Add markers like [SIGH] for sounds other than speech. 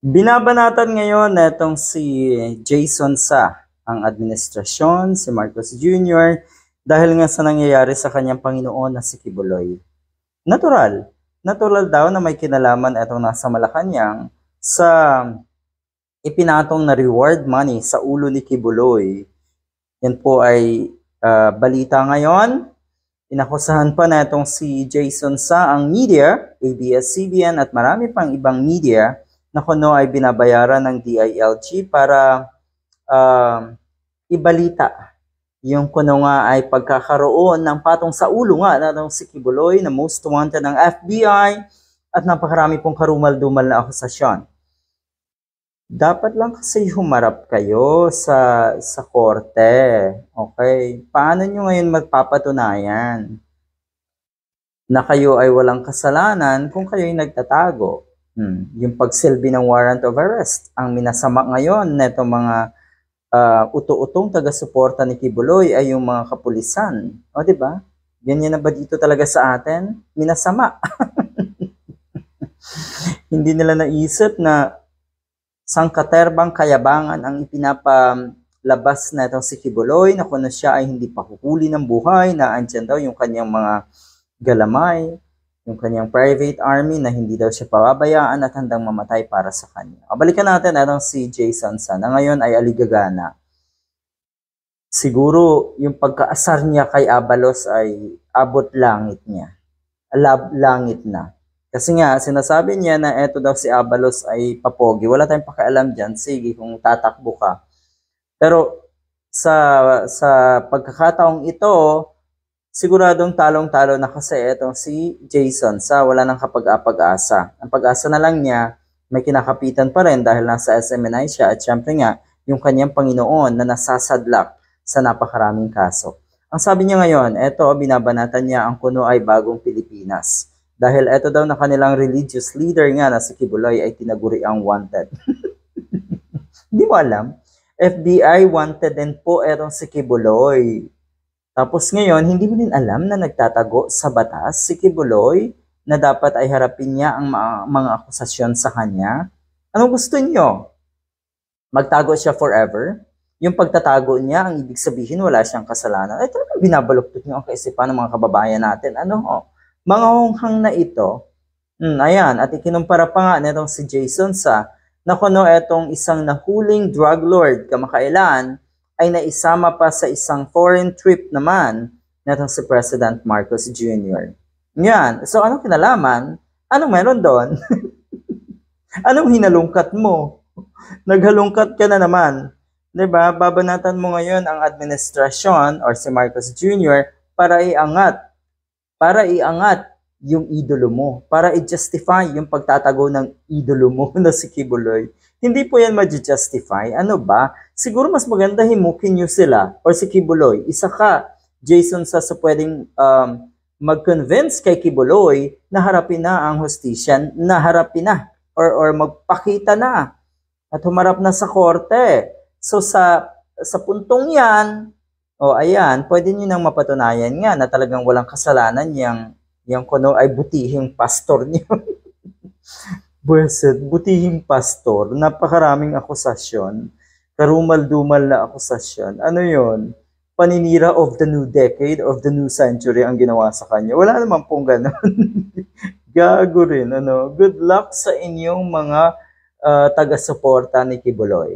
Binabanatan ngayon na si Jason Sa, ang administrasyon, si Marcos Jr., dahil nga sa nangyayari sa kanyang Panginoon na si Kibuloy. Natural. Natural daw na may kinalaman itong nasa Malacanang sa ipinatong na reward money sa ulo ni Kibuloy. Yan po ay uh, balita ngayon. Inakusahan pa na si Jason Sa ang media, ABS-CBN at marami pang ibang media na kuno ay binabayaran ng DILG para uh, ibalita yung kuno nga ay pagkakaroon ng patong sa ulo nga na si Kibuloy na most wanted ng FBI at napakarami pong karumal-dumal na akusasyon. Dapat lang kasi humarap kayo sa sa korte. Okay? Paano nyo ngayon magpapatunayan na kayo ay walang kasalanan kung kayo ay nagtatago? Hmm. Yung pagsilbi ng warrant of arrest. Ang minasama ngayon neto mga uh, uto-utong taga-suporta ni Kibuloy ay yung mga kapulisan. O, di ba? Ganyan na ba dito talaga sa atin? Minasama. [LAUGHS] Hindi nila naisip na sangkaterbang kayabangan ang ipinapalabas na itong si Kibuloy na kung siya ay hindi pa hukuli ng buhay, na andyan daw yung kanyang mga galamay, yung kanyang private army na hindi daw siya pababayaan at handang mamatay para sa kanya. O, balikan natin itong si Jason San na ngayon ay aligagana. Siguro yung pagkaasar niya kay Abalos ay abot langit niya. Alab langit na. Kasi nga, sinasabi niya na eto daw si Abalos ay papogi. Wala tayong pakialam dyan. Sige, kung tatakbo ka. Pero sa, sa pagkakataong ito, siguradong talong-talo na kasi itong si Jason sa wala nang kapag-apag-asa. Ang pag-asa na lang niya, may kinakapitan pa rin dahil nasa SMNI siya at syempre nga, yung kanyang Panginoon na nasasadlak sa napakaraming kaso. Ang sabi niya ngayon, eto, binabanatan niya ang kuno ay bagong Pilipinas. Dahil ito daw na kanilang religious leader nga na si Kibuloy ay tinaguri ang wanted. [LAUGHS] Hindi mo alam? FBI wanted din po etong si Kibuloy. Tapos ngayon, hindi mo din alam na nagtatago sa batas si Kibuloy na dapat ay harapin niya ang mga, mga akusasyon sa kanya. Ano gusto niyo? Magtago siya forever? Yung pagtatago niya, ang ibig sabihin wala siyang kasalanan. Ay talagang binabaluktot niyo ang kaisipan ng mga kababayan natin. Ano? Oh, mga honghang na ito, hmm, ayan, at ikinumpara pa nga nitong si Jason sa na kuno etong isang nahuling drug lord kamakailan ay naisama pa sa isang foreign trip naman netong si President Marcos Jr. Yan. So, anong kinalaman? Anong meron doon? [LAUGHS] anong hinalungkat mo? [LAUGHS] Naghalungkat ka na naman. ba? Babanatan mo ngayon ang administrasyon or si Marcos Jr. para iangat para iangat yung idolo mo, para i-justify yung pagtatago ng idolo mo [LAUGHS] na si Kibuloy. Hindi po yan ma-justify. Ano ba? Siguro mas maganda himukin nyo sila or si Kibuloy. Isa ka, Jason, sa sa pwedeng um, mag-convince kay Kibuloy na harapin na ang hostisya, na harapin na or, or magpakita na at humarap na sa korte. So sa sa puntong yan, o ayan, pwede niyo nang mapatunayan nga na talagang walang kasalanan yang yang kuno ay butihing pastor niyo. [LAUGHS] Blessed, butihing pastor, napakaraming akusasyon, karumal-dumal na akusasyon. Ano yon? Paninira of the new decade, of the new century ang ginawa sa kanya. Wala naman pong ganun. [LAUGHS] Gago rin. Ano? Good luck sa inyong mga uh, taga-suporta ni Kibuloy.